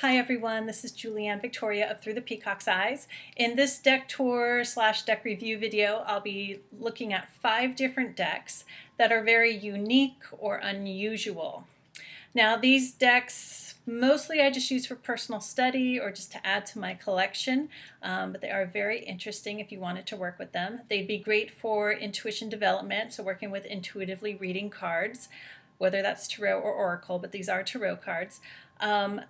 Hi everyone, this is Julianne Victoria of Through the Peacock's Eyes. In this deck tour slash deck review video, I'll be looking at five different decks that are very unique or unusual. Now these decks, mostly I just use for personal study or just to add to my collection, um, but they are very interesting if you wanted to work with them. They'd be great for intuition development, so working with intuitively reading cards, whether that's Tarot or Oracle, but these are Tarot cards. Um,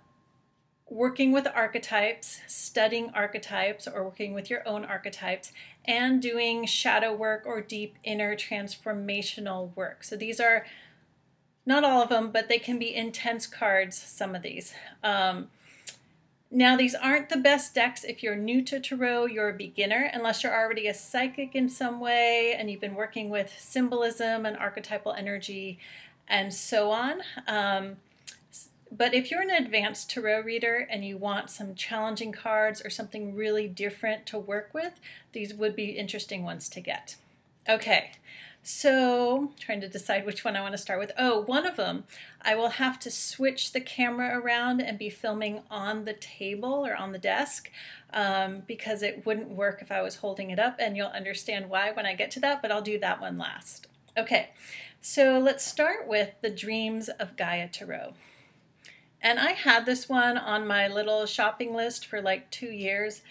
working with archetypes, studying archetypes, or working with your own archetypes, and doing shadow work or deep inner transformational work. So these are not all of them, but they can be intense cards, some of these. Um, now, these aren't the best decks if you're new to Tarot, you're a beginner, unless you're already a psychic in some way and you've been working with symbolism and archetypal energy and so on. Um, but if you're an advanced tarot reader and you want some challenging cards or something really different to work with, these would be interesting ones to get. Okay, so trying to decide which one I want to start with. Oh, one of them, I will have to switch the camera around and be filming on the table or on the desk um, because it wouldn't work if I was holding it up and you'll understand why when I get to that, but I'll do that one last. Okay, so let's start with the Dreams of Gaia Tarot. And I had this one on my little shopping list for like two years,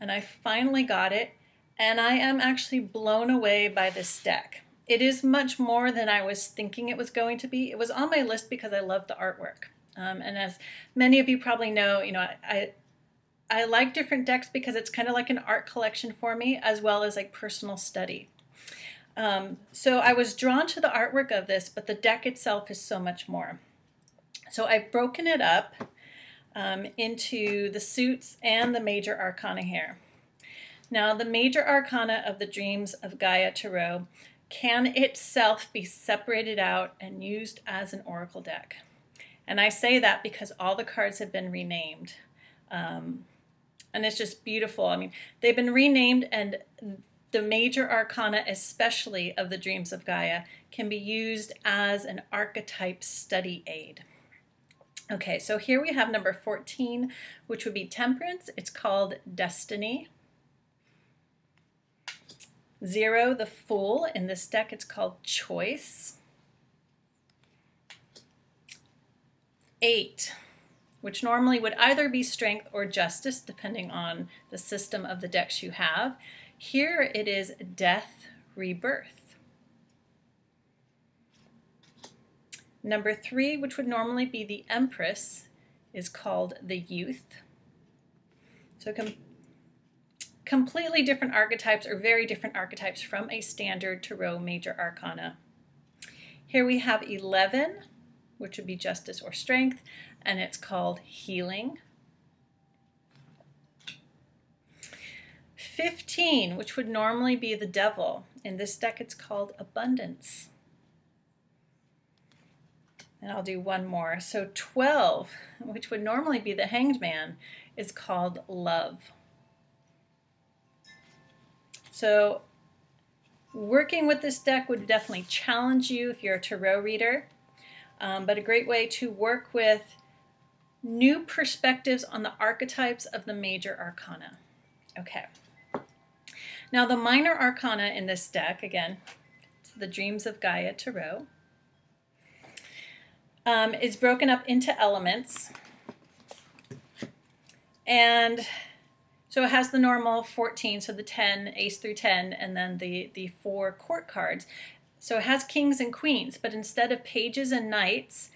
and I finally got it. And I am actually blown away by this deck. It is much more than I was thinking it was going to be. It was on my list because I love the artwork. Um, and as many of you probably know, you know, I, I, I like different decks because it's kind of like an art collection for me as well as like personal study. Um, so I was drawn to the artwork of this, but the deck itself is so much more. So I've broken it up um, into the suits and the major arcana here. Now, the major arcana of the Dreams of Gaia Tarot can itself be separated out and used as an oracle deck. And I say that because all the cards have been renamed. Um, and it's just beautiful. I mean, they've been renamed, and the major arcana, especially of the Dreams of Gaia, can be used as an archetype study aid. Okay, so here we have number 14, which would be temperance. It's called destiny. Zero, the fool. In this deck, it's called choice. Eight, which normally would either be strength or justice, depending on the system of the decks you have. Here it is death, rebirth. Number three, which would normally be the Empress, is called the Youth. So com completely different archetypes or very different archetypes from a standard Tarot Major Arcana. Here we have 11, which would be Justice or Strength, and it's called Healing. 15, which would normally be the Devil. In this deck, it's called Abundance. And I'll do one more. So 12, which would normally be the hanged man, is called love. So working with this deck would definitely challenge you if you're a tarot reader, um, but a great way to work with new perspectives on the archetypes of the major arcana. Okay. Now the minor arcana in this deck, again, it's the Dreams of Gaia Tarot um, is broken up into elements. And so it has the normal 14, so the 10, ace through 10, and then the, the four court cards. So it has kings and queens, but instead of pages and knights,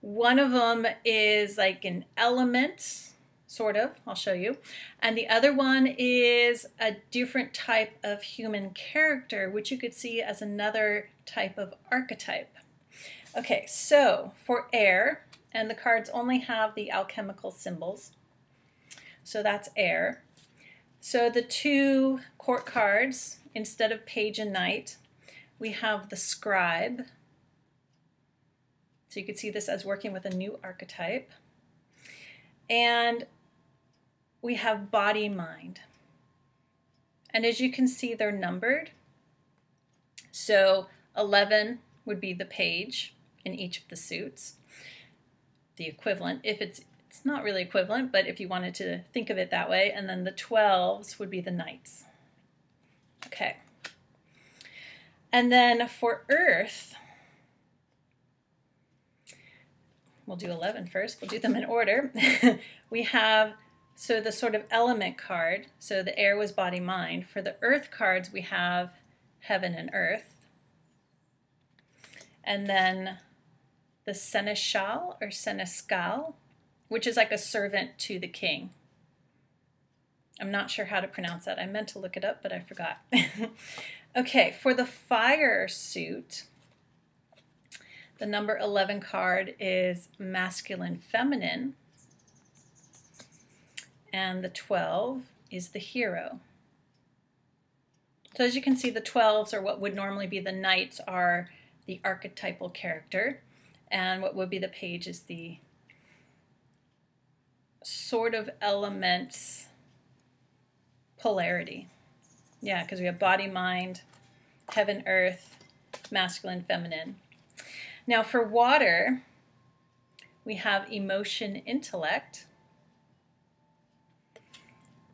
one of them is like an element, sort of, I'll show you. And the other one is a different type of human character, which you could see as another type of archetype. Okay, so for air, and the cards only have the alchemical symbols, so that's air. So the two court cards, instead of page and knight, we have the scribe. So you could see this as working with a new archetype. And we have body mind. And as you can see, they're numbered. So 11 would be the page in each of the suits, the equivalent. If it's it's not really equivalent, but if you wanted to think of it that way, and then the 12s would be the knights. Okay. And then for Earth, we'll do 11 first. We'll do them in order. we have, so the sort of element card, so the air was body mind. For the Earth cards, we have heaven and earth. And then the seneschal or senescal, which is like a servant to the king. I'm not sure how to pronounce that. I meant to look it up, but I forgot. okay, for the fire suit, the number 11 card is masculine feminine, and the 12 is the hero. So as you can see, the 12s, or what would normally be the knights, are the archetypal character, and what would be the page is the sort of elements polarity. Yeah, because we have body, mind, heaven, earth, masculine, feminine. Now for water, we have emotion, intellect.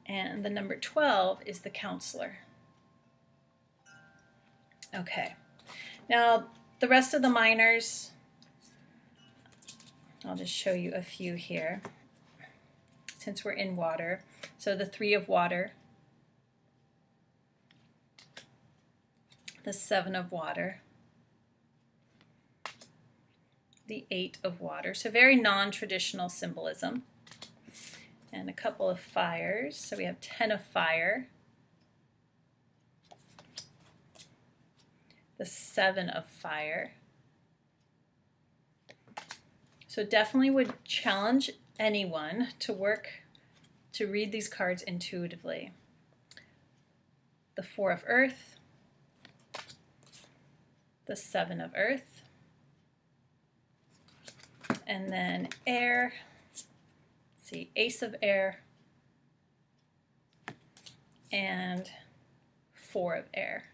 And the number 12 is the counselor. Okay. Now the rest of the minors, I'll just show you a few here since we're in water. So the three of water, the seven of water, the eight of water. So very non-traditional symbolism. And a couple of fires. So we have ten of fire, the seven of fire. So definitely would challenge anyone to work to read these cards intuitively. The four of earth, the seven of earth, and then air, Let's see, ace of air, and four of air.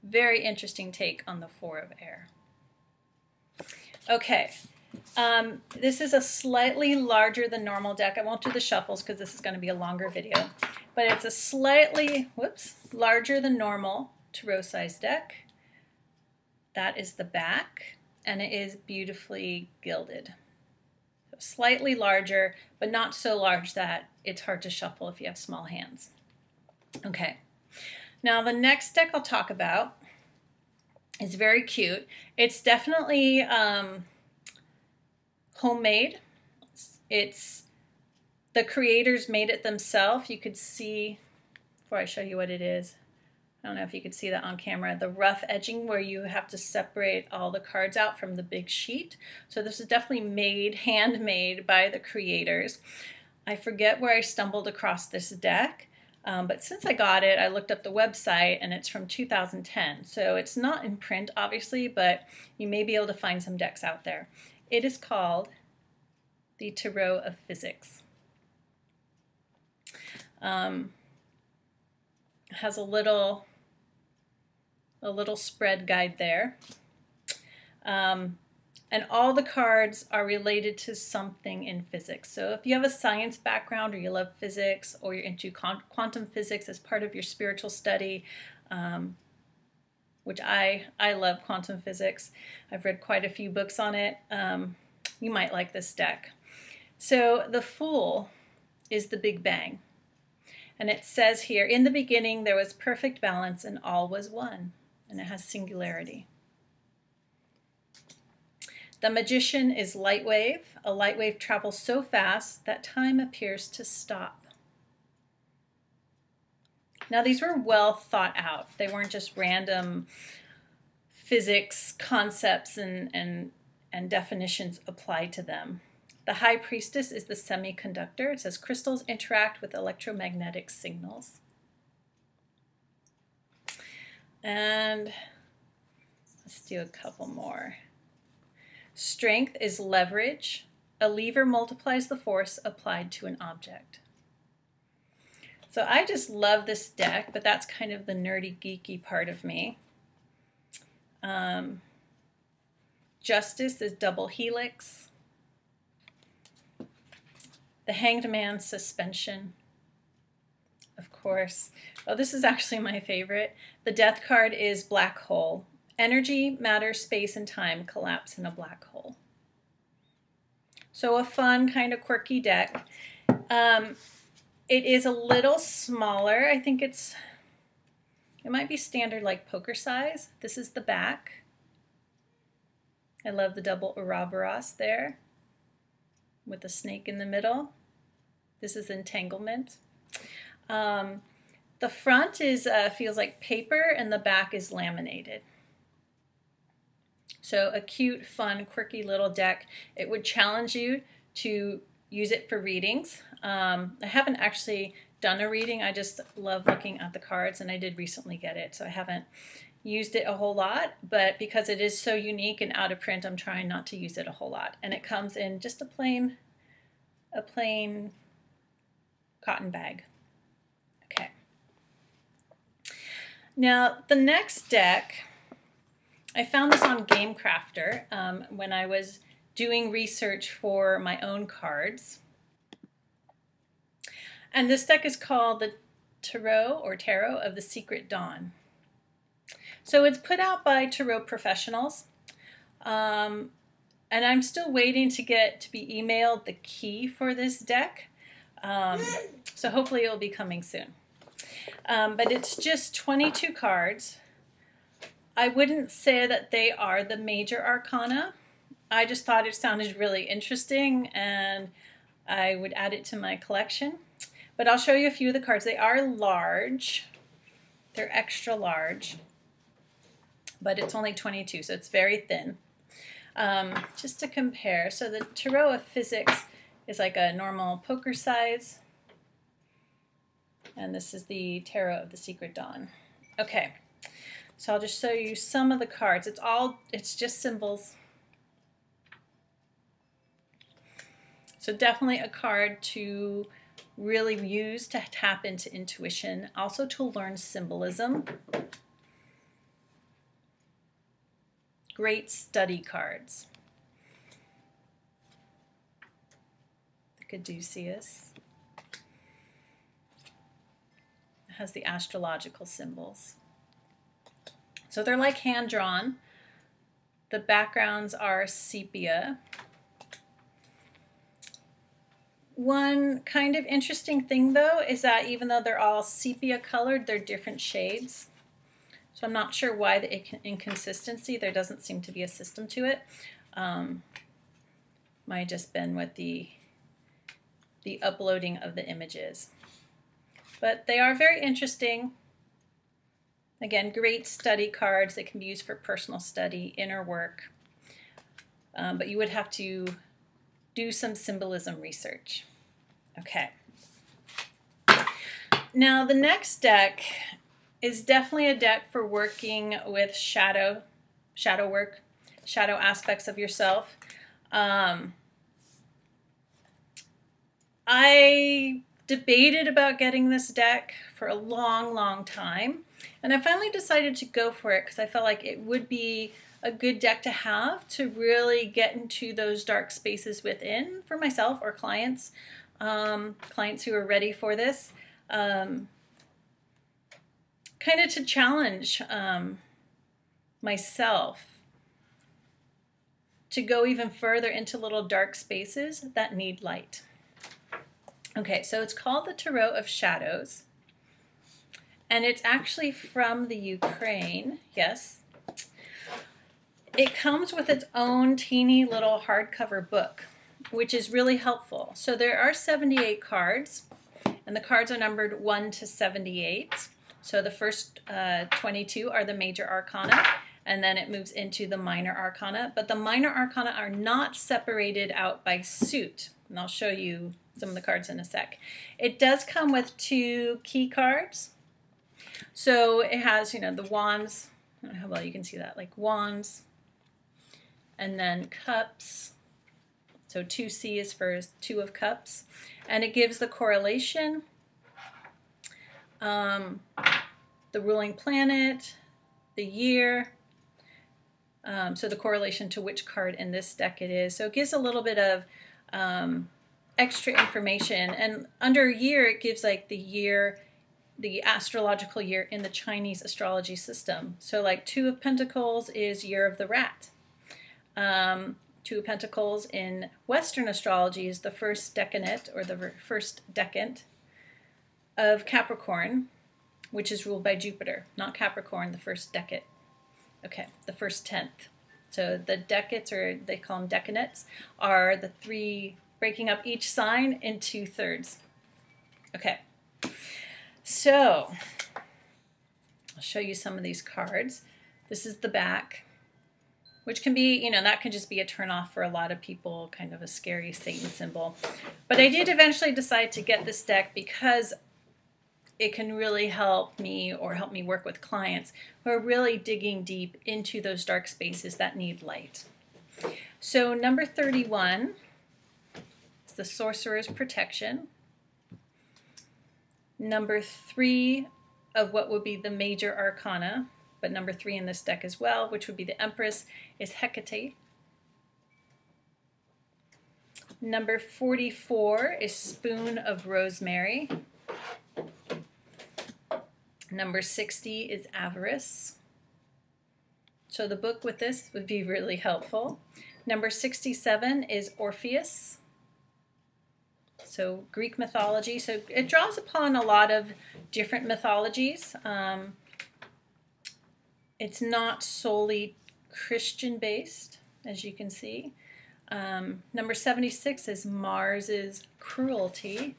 Very interesting take on the four of air. Okay, um, this is a slightly larger than normal deck. I won't do the shuffles because this is going to be a longer video, but it's a slightly, whoops, larger than normal tarot size deck. That is the back, and it is beautifully gilded. So slightly larger, but not so large that it's hard to shuffle if you have small hands. Okay, now the next deck I'll talk about is very cute. It's definitely um, homemade. It's the creators made it themselves. You could see, before I show you what it is, I don't know if you could see that on camera, the rough edging where you have to separate all the cards out from the big sheet. So this is definitely made, handmade by the creators. I forget where I stumbled across this deck, um, but since I got it, I looked up the website and it's from 2010. So it's not in print, obviously, but you may be able to find some decks out there. It is called the Tarot of Physics. Um, has a little a little spread guide there. Um, and all the cards are related to something in physics. So if you have a science background or you love physics or you're into quantum physics as part of your spiritual study, um, which I, I love quantum physics. I've read quite a few books on it. Um, you might like this deck. So the Fool is the Big Bang. And it says here, in the beginning there was perfect balance and all was one and it has singularity. The magician is light wave. A light wave travels so fast that time appears to stop. Now these were well thought out. They weren't just random physics concepts and, and, and definitions applied to them. The high priestess is the semiconductor. It says crystals interact with electromagnetic signals. And let's do a couple more. Strength is leverage. A lever multiplies the force applied to an object. So I just love this deck, but that's kind of the nerdy, geeky part of me. Um, Justice is double helix. the Hanged Man suspension, of course. Oh, this is actually my favorite. The death card is Black Hole. Energy, matter, space, and time collapse in a black hole. So a fun, kind of quirky deck. Um, it is a little smaller. I think it's, it might be standard like poker size. This is the back. I love the double Ouroboros there with the snake in the middle. This is entanglement. Um, the front is uh, feels like paper and the back is laminated. So a cute, fun, quirky little deck. It would challenge you to use it for readings. Um, I haven't actually done a reading. I just love looking at the cards and I did recently get it. So I haven't used it a whole lot, but because it is so unique and out of print, I'm trying not to use it a whole lot. And it comes in just a plain, a plain cotton bag. Okay. Now the next deck, I found this on GameCrafter um, when I was doing research for my own cards. And this deck is called the Tarot or Tarot of the Secret Dawn. So it's put out by Tarot Professionals. Um, and I'm still waiting to get to be emailed the key for this deck. Um, so hopefully it'll be coming soon. Um, but it's just 22 cards. I wouldn't say that they are the major arcana. I just thought it sounded really interesting and I would add it to my collection. But I'll show you a few of the cards. They are large. They're extra large. But it's only 22, so it's very thin. Um, just to compare, so the Tarot of Physics is like a normal poker size. And this is the Tarot of the Secret Dawn. Okay, so I'll just show you some of the cards. It's all, it's just symbols. So definitely a card to really use to tap into intuition, also to learn symbolism. Great study cards. The Caduceus. It has the astrological symbols. So they're like hand-drawn. The backgrounds are sepia. One kind of interesting thing though is that even though they're all sepia colored, they're different shades. So I'm not sure why the inconsistency. There doesn't seem to be a system to it. Um, might just been with the the uploading of the images. But they are very interesting. Again, great study cards that can be used for personal study, inner work. Um, but you would have to do some symbolism research. Okay. Now the next deck is definitely a deck for working with shadow, shadow work, shadow aspects of yourself. Um, I debated about getting this deck for a long, long time. And I finally decided to go for it because I felt like it would be a good deck to have to really get into those dark spaces within for myself or clients, um, clients who are ready for this. Um, kind of to challenge um, myself to go even further into little dark spaces that need light. Okay, so it's called the Tarot of Shadows. And it's actually from the Ukraine, yes, it comes with its own teeny little hardcover book, which is really helpful. So there are 78 cards, and the cards are numbered 1 to 78. So the first uh, 22 are the major arcana, and then it moves into the minor arcana. But the minor arcana are not separated out by suit, and I'll show you some of the cards in a sec. It does come with two key cards. So it has, you know, the wands, how well you can see that, like wands, and then cups. So 2C is for two of cups. And it gives the correlation, um, the ruling planet, the year, um, so the correlation to which card in this deck it is. So it gives a little bit of um, extra information. And under year, it gives like the year, the astrological year in the Chinese astrology system. So like Two of Pentacles is Year of the Rat. Um, Two of Pentacles in Western astrology is the first decanate or the first decan of Capricorn, which is ruled by Jupiter, not Capricorn, the first decade. Okay, the first tenth. So the decades, or they call them decanates, are the three breaking up each sign into thirds. Okay, so I'll show you some of these cards. This is the back, which can be, you know, that can just be a turnoff for a lot of people, kind of a scary Satan symbol. But I did eventually decide to get this deck because it can really help me or help me work with clients who are really digging deep into those dark spaces that need light. So number 31 is the Sorcerer's Protection. Number three of what would be the major arcana, but number three in this deck as well, which would be the Empress, is Hecate. Number 44 is Spoon of Rosemary. Number 60 is Avarice. So the book with this would be really helpful. Number 67 is Orpheus. So Greek mythology. So it draws upon a lot of different mythologies. Um, it's not solely Christian based, as you can see. Um, number 76 is Mars's cruelty.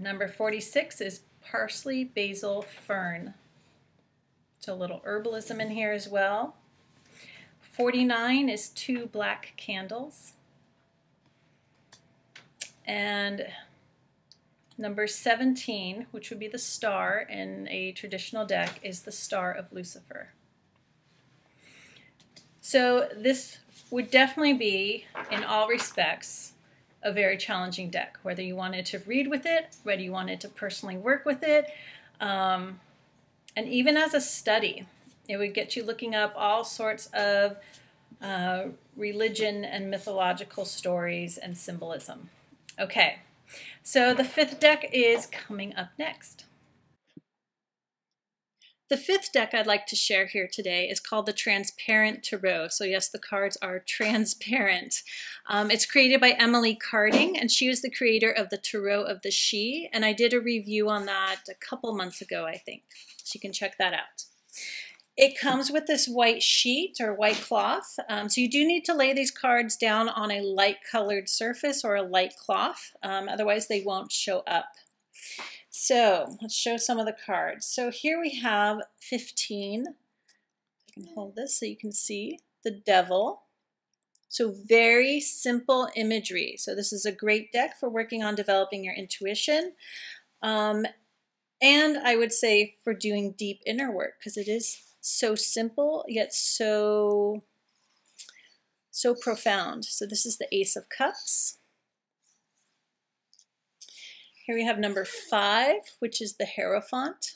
Number 46 is parsley, basil, fern. So a little herbalism in here as well. 49 is two black candles. And number 17, which would be the star in a traditional deck, is the Star of Lucifer. So this would definitely be, in all respects, a very challenging deck, whether you wanted to read with it, whether you wanted to personally work with it, um, and even as a study. It would get you looking up all sorts of uh, religion and mythological stories and symbolism. Okay, so the fifth deck is coming up next. The fifth deck I'd like to share here today is called the Transparent Tarot. So yes, the cards are transparent. Um, it's created by Emily Carding, and she was the creator of the Tarot of the Sidhe, and I did a review on that a couple months ago, I think. So you can check that out. It comes with this white sheet or white cloth. Um, so you do need to lay these cards down on a light colored surface or a light cloth. Um, otherwise they won't show up. So let's show some of the cards. So here we have 15. I can hold this so you can see the devil. So very simple imagery. So this is a great deck for working on developing your intuition. Um, and I would say for doing deep inner work because it is so simple yet so so profound. So this is the Ace of Cups. Here we have number five, which is the Hierophant.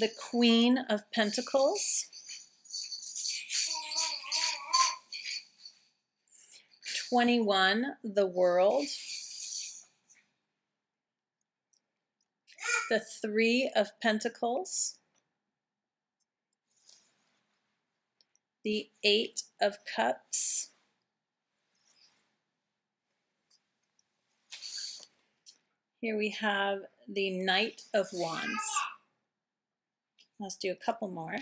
The Queen of Pentacles. Twenty-one, the World. The Three of Pentacles. The Eight of Cups. Here we have the Knight of Wands. Let's do a couple more.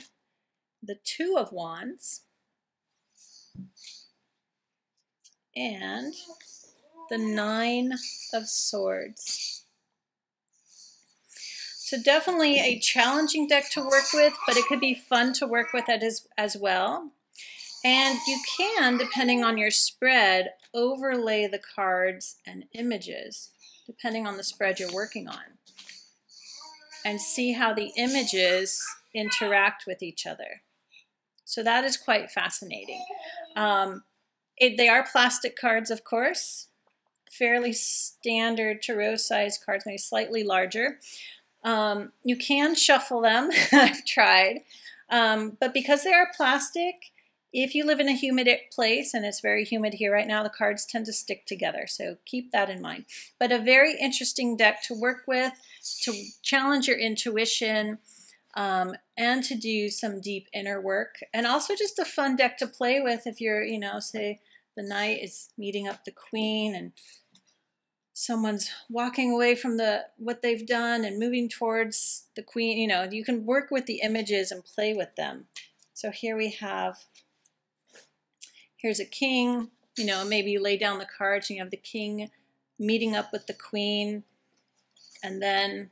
The Two of Wands. And the Nine of Swords. So definitely a challenging deck to work with, but it could be fun to work with it as, as well. And you can, depending on your spread, overlay the cards and images depending on the spread you're working on, and see how the images interact with each other. So that is quite fascinating. Um, it, they are plastic cards, of course, fairly standard tarot size cards, maybe slightly larger. Um, you can shuffle them, I've tried, um, but because they are plastic, if you live in a humid place, and it's very humid here right now, the cards tend to stick together. So keep that in mind. But a very interesting deck to work with, to challenge your intuition, um, and to do some deep inner work. And also just a fun deck to play with if you're, you know, say the knight is meeting up the queen and someone's walking away from the what they've done and moving towards the queen you know you can work with the images and play with them so here we have here's a king you know maybe you lay down the cards and you have the king meeting up with the queen and then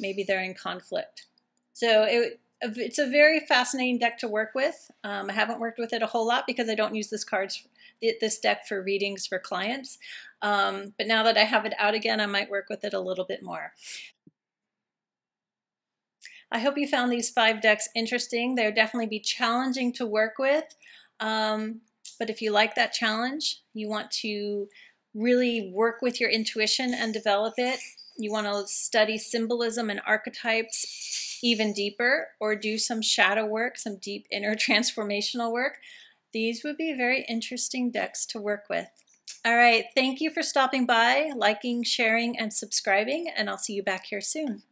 maybe they're in conflict so it, it's a very fascinating deck to work with. Um, I haven't worked with it a whole lot because I don't use this cards this deck for readings for clients. Um, but now that I have it out again, I might work with it a little bit more. I hope you found these five decks interesting. They'll definitely be challenging to work with. Um, but if you like that challenge, you want to really work with your intuition and develop it, you want to study symbolism and archetypes even deeper or do some shadow work, some deep inner transformational work, these would be very interesting decks to work with. All right, thank you for stopping by, liking, sharing, and subscribing, and I'll see you back here soon.